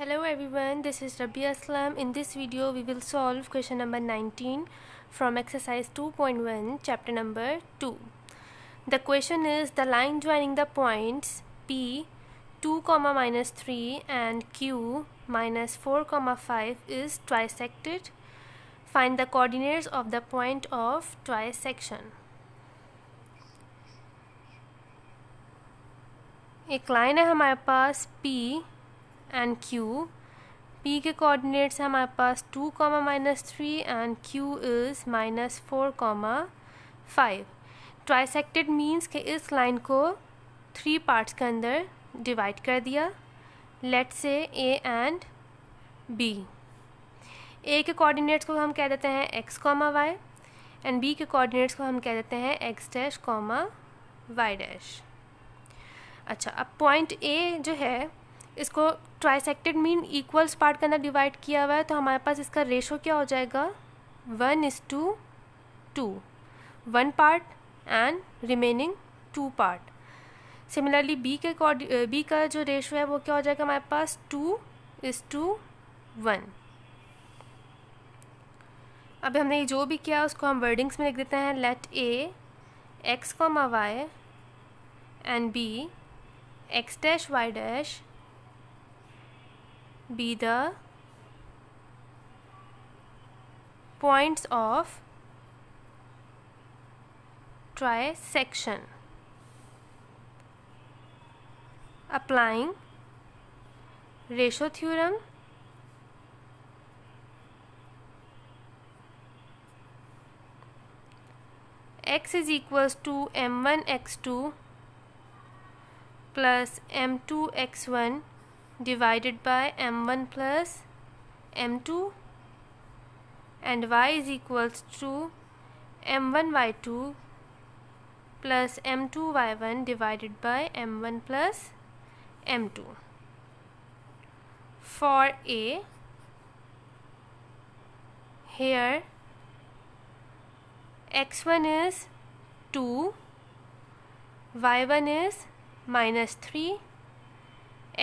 Hello everyone, this is Rabia Aslam. In this video, we will solve question number 19 from exercise 2.1, chapter number 2. The question is the line joining the points P 2 comma minus 3 and Q minus 4 comma 5 is trisected. Find the coordinates of the point of trisection. एक line है हमारे पास P and Q P के coordinates हैं हमारे पास two comma minus three and Q is minus four comma five trisected means के इस line को three parts के अंदर डिवाइड कर दिया. Let say A and B A के कोऑर्डिनेट्स को हम कह देते हैं X comma Y and B के कोऑर्डिनेट्स को हम कह देते हैं X dash comma Y dash अच्छा अब पॉइंट ए जो है इसको ट्राइसेक्टेड मीन इक्वल्स पार्ट के अंदर डिवाइड किया हुआ है तो हमारे पास इसका रेशो क्या हो जाएगा? One is to two one part and remaining two part similarly B के बी का जो रेशो है, वो क्या हो जाएगा हमारे पास? टू इज़ टू वन अब हमने जो भी किया, उसको हम वर्डिंग्स में लिख देते हैं। Let A X comma Y and B X dash Y dash be the points of trisection. Applying ratio theorem x is equals to m1 x2 plus m2 x1 divided by m1 plus m2 and y is equals to m1 y2 plus m2 y1 divided by m1 plus m2 for a here x1 is 2 y1 is minus 3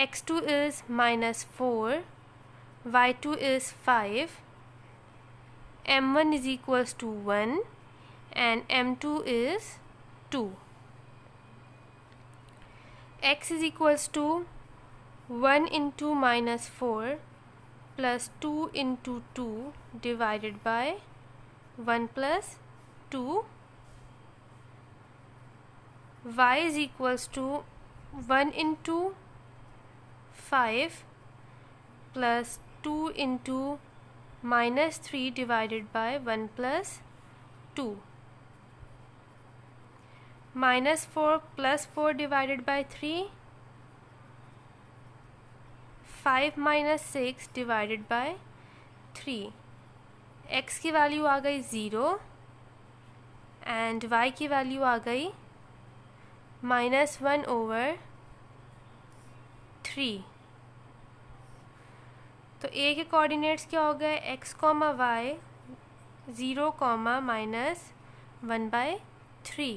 x2 is minus 4 y2 is 5 m1 is equals to 1 and m2 is 2 x is equals to 1 into minus 4 plus 2 into 2 divided by 1 plus 2 y is equals to 1 into five plus two into minus three divided by one plus two minus four plus four divided by three five minus six divided by three X की value आ गई zero and Y की value आ गई minus one over three तो A के coordinates क्या हो गए? X comma Y zero comma minus one by three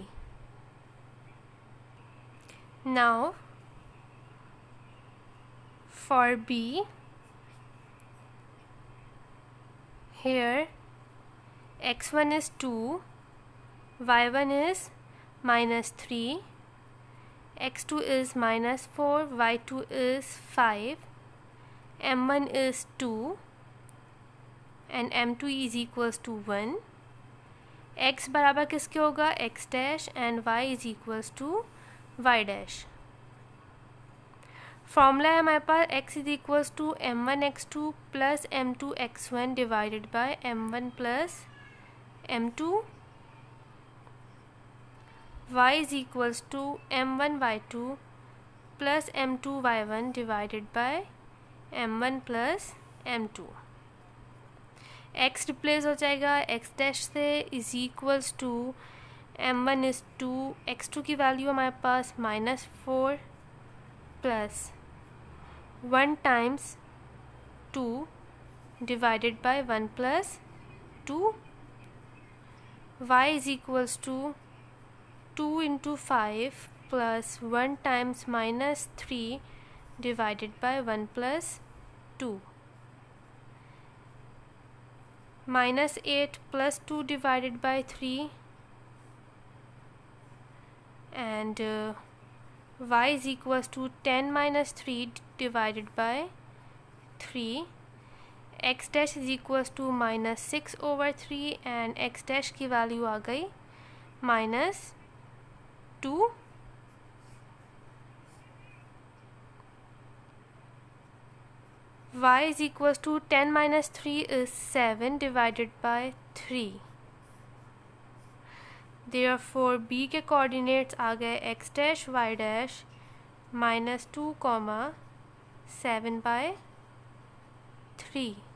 now for B here x1 is 2 y1 is minus 3 x2 is minus 4 y2 is 5 m1 is 2 and m2 is equals to 1 x बराबर किसके होगा? X dash and y is equals to y dash formula है हमारे पास, x is equals to M one X two plus M two X one divided by M one plus M two M one Y two plus M two Y one divided by M one plus M two X replace हो जाएगा X dash से is equals to M one is to X two की value हमारे पास minus four plus one times two divided by one plus two Y is equals to two into five plus one times minus three divided by 1 plus two 8 plus 2 divided by 3 and uh, y is equals to 10 minus 3 divided by 3 x dash is equals to minus 6 over 3 and x dash की value आ गई minus 2 y is equals to 10 minus 3 is 7 divided by 3 therefore b के coordinates आ गए x dash y dash minus 2 comma 7 by 3